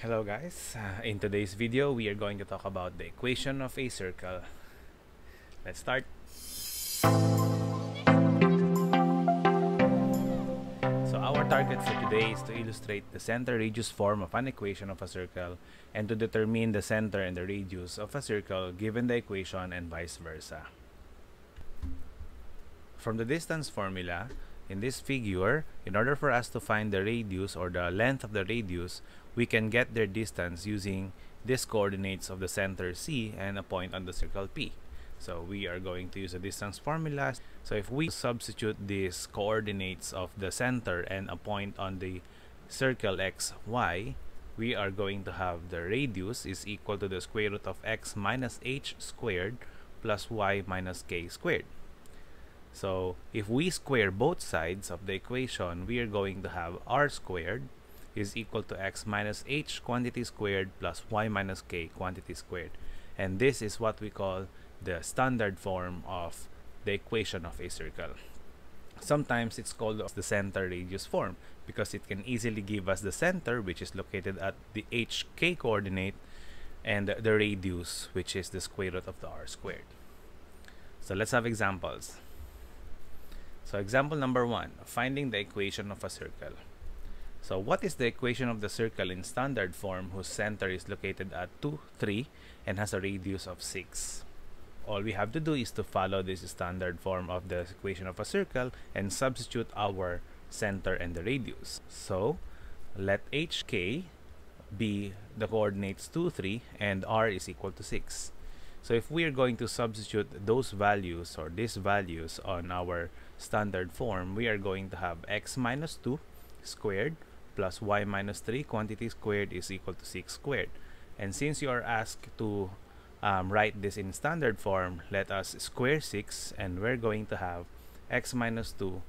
Hello guys, uh, in today's video we are going to talk about the equation of a circle. Let's start. So our target for today is to illustrate the center radius form of an equation of a circle and to determine the center and the radius of a circle given the equation and vice versa. From the distance formula, in this figure, in order for us to find the radius or the length of the radius, we can get their distance using these coordinates of the center C and a point on the circle P. So we are going to use a distance formula. So if we substitute these coordinates of the center and a point on the circle x, y, we are going to have the radius is equal to the square root of x minus h squared plus y minus k squared. So if we square both sides of the equation, we are going to have r squared is equal to x minus h quantity squared plus y minus k quantity squared. And this is what we call the standard form of the equation of a circle. Sometimes it's called the center radius form because it can easily give us the center which is located at the hk coordinate and the radius which is the square root of the r squared. So let's have examples. So example number one, finding the equation of a circle. So what is the equation of the circle in standard form whose center is located at 2, 3 and has a radius of 6? All we have to do is to follow this standard form of the equation of a circle and substitute our center and the radius. So let hk be the coordinates 2, 3 and r is equal to 6. So if we are going to substitute those values or these values on our standard form, we are going to have x minus 2 squared plus y minus 3 quantity squared is equal to 6 squared. And since you are asked to um, write this in standard form, let us square 6 and we're going to have x minus 2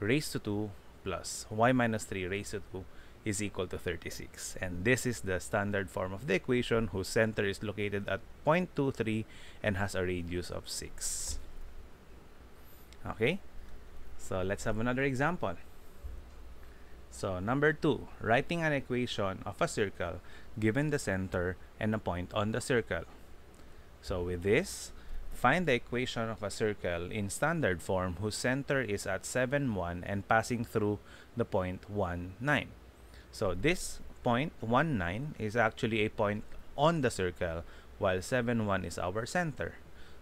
raised to 2 plus y minus 3 raised to 2 is equal to 36. And this is the standard form of the equation whose center is located at 0.23 and has a radius of 6. Okay, so let's have another example. So number two, writing an equation of a circle given the center and a point on the circle. So with this, find the equation of a circle in standard form whose center is at 7, 1 and passing through the point 1, 9. So this point 1, 9 is actually a point on the circle while 7, 1 is our center.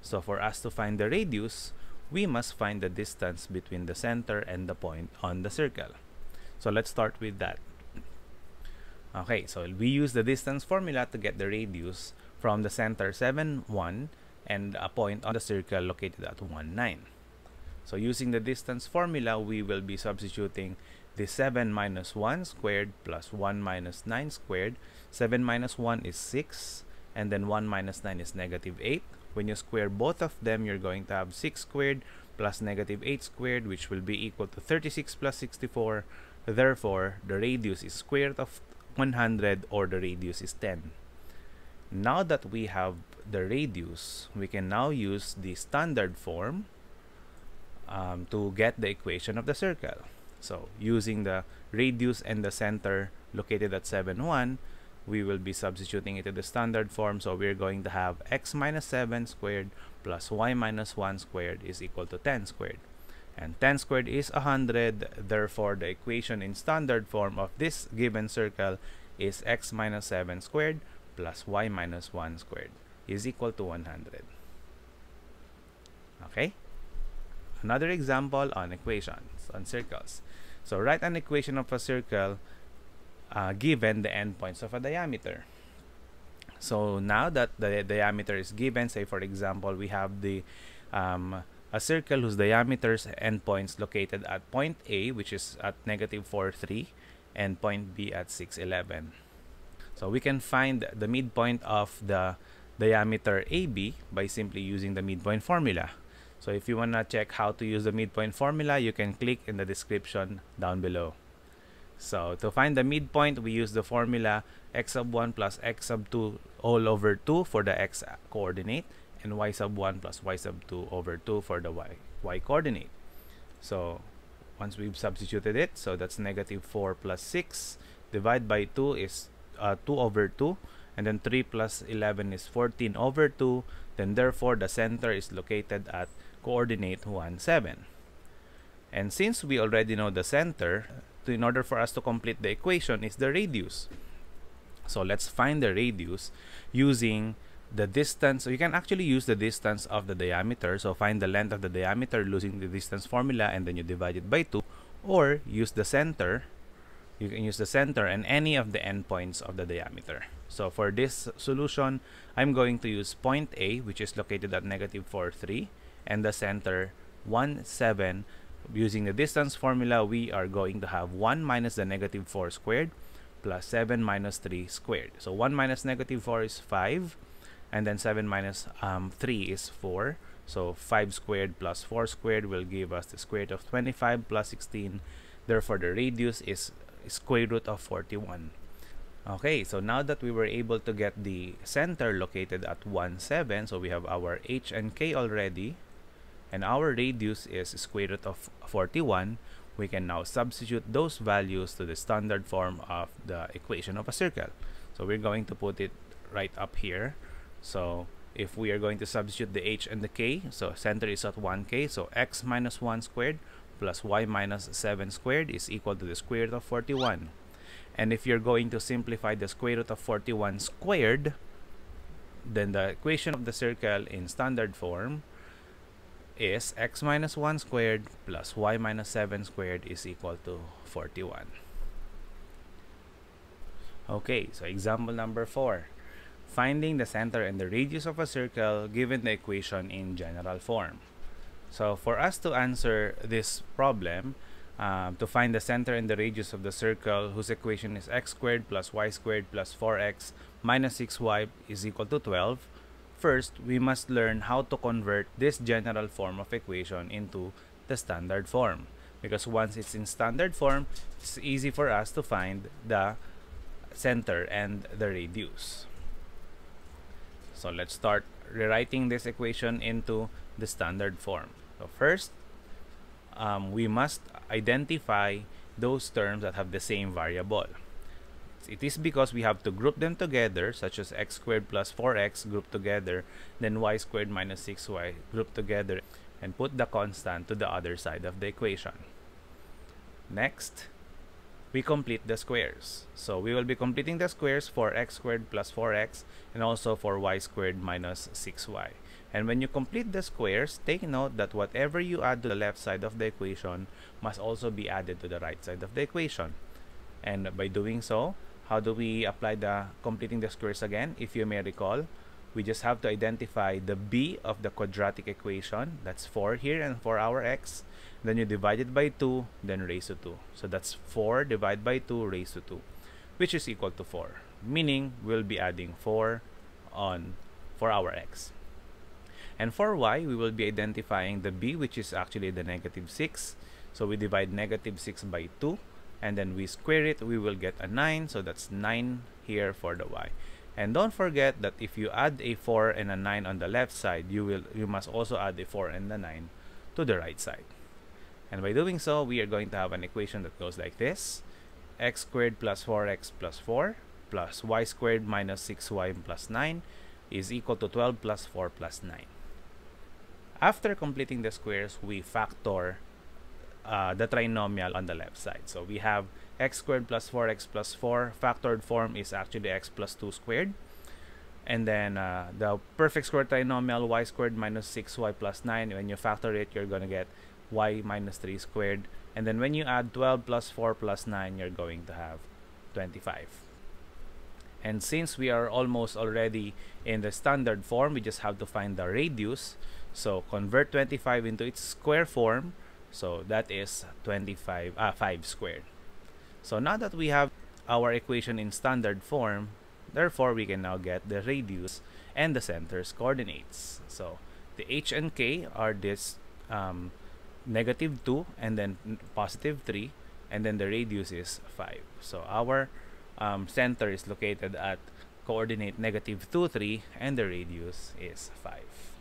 So for us to find the radius, we must find the distance between the center and the point on the circle. So let's start with that. Okay, so we use the distance formula to get the radius from the center 7, 1 and a point on the circle located at 1, 9. So using the distance formula, we will be substituting the 7 minus 1 squared plus 1 minus 9 squared. 7 minus 1 is 6 and then 1 minus 9 is negative 8. When you square both of them, you're going to have 6 squared plus negative 8 squared which will be equal to 36 plus 64 Therefore, the radius is square root of 100 or the radius is 10. Now that we have the radius, we can now use the standard form um, to get the equation of the circle. So using the radius and the center located at 7, 1, we will be substituting it to the standard form. So we're going to have x minus 7 squared plus y minus 1 squared is equal to 10 squared and 10 squared is 100 therefore the equation in standard form of this given circle is x minus 7 squared plus y minus 1 squared is equal to 100 okay? Another example on equations on circles. So write an equation of a circle uh, given the endpoints of a diameter. So now that the diameter is given say for example we have the um, a circle whose diameters endpoints located at point A, which is at negative 4, 3, and point B at 6, 11. So we can find the midpoint of the diameter AB by simply using the midpoint formula. So if you want to check how to use the midpoint formula, you can click in the description down below. So to find the midpoint, we use the formula x sub 1 plus x sub 2 all over 2 for the x coordinate and y sub 1 plus y sub 2 over 2 for the y, y coordinate. So once we've substituted it, so that's negative 4 plus 6 divided by 2 is uh, 2 over 2 and then 3 plus 11 is 14 over 2 then therefore the center is located at coordinate 1 7 and since we already know the center to, in order for us to complete the equation is the radius so let's find the radius using the distance so you can actually use the distance of the diameter. So find the length of the diameter using the distance formula and then you divide it by 2 or use the center. You can use the center and any of the endpoints of the diameter. So for this solution I'm going to use point A which is located at negative 4 3 and the center 1 7 using the distance formula we are going to have 1 minus the negative 4 squared plus 7 minus 3 squared. So 1 minus negative 4 is 5 and then 7 minus, um, 3 is 4 so 5 squared plus 4 squared will give us the square root of 25 plus 16 therefore the radius is square root of 41 okay so now that we were able to get the center located at 1 7 so we have our h and k already and our radius is square root of 41 we can now substitute those values to the standard form of the equation of a circle. So we're going to put it right up here so if we are going to substitute the h and the k, so center is at 1k, so x minus 1 squared plus y minus 7 squared is equal to the square root of 41. And if you're going to simplify the square root of 41 squared, then the equation of the circle in standard form is x minus 1 squared plus y minus 7 squared is equal to 41. Okay, so example number 4 finding the center and the radius of a circle given the equation in general form. So for us to answer this problem, uh, to find the center and the radius of the circle whose equation is x squared plus y squared plus 4x minus 6y is equal to 12, first we must learn how to convert this general form of equation into the standard form. Because once it's in standard form, it's easy for us to find the center and the radius. So let's start rewriting this equation into the standard form. So first, um, we must identify those terms that have the same variable. It is because we have to group them together, such as x squared plus 4x grouped together, then y squared minus 6y grouped together, and put the constant to the other side of the equation. Next, we complete the squares. So we will be completing the squares for x squared plus 4x and also for y squared minus 6y. And when you complete the squares, take note that whatever you add to the left side of the equation must also be added to the right side of the equation. And by doing so, how do we apply the completing the squares again? If you may recall, we just have to identify the b of the quadratic equation. That's 4 here and for our x. Then you divide it by 2 then raise to 2 so that's 4 divided by 2 raised to 2 which is equal to 4 meaning we'll be adding 4 on for our x. And for y we will be identifying the b which is actually the negative 6 so we divide negative 6 by 2 and then we square it. We will get a 9 so that's 9 here for the y and don't forget that if you add a 4 and a 9 on the left side you will you must also add a 4 and a 9 to the right side and by doing so, we are going to have an equation that goes like this. x squared plus 4x plus 4 plus y squared minus 6y plus 9 is equal to 12 plus 4 plus 9. After completing the squares, we factor uh, the trinomial on the left side. So we have x squared plus 4x plus 4. Factored form is actually x plus 2 squared. And then uh, the perfect square trinomial y squared minus 6y plus 9. When you factor it, you're going to get y minus 3 squared. And then when you add 12 plus 4 plus 9, you're going to have 25. And since we are almost already in the standard form, we just have to find the radius. So convert 25 into its square form. So that is 25, uh, 5 squared. So now that we have our equation in standard form, therefore we can now get the radius and the center's coordinates. So the h and k are this um, negative 2 and then positive 3 and then the radius is 5 so our um, center is located at coordinate negative 2 3 and the radius is 5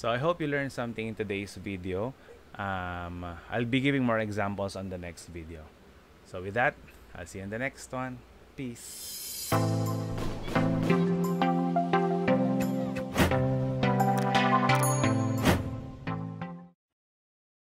so I hope you learned something in today's video. Um, I'll be giving more examples on the next video. So with that I'll see you in the next one. Peace.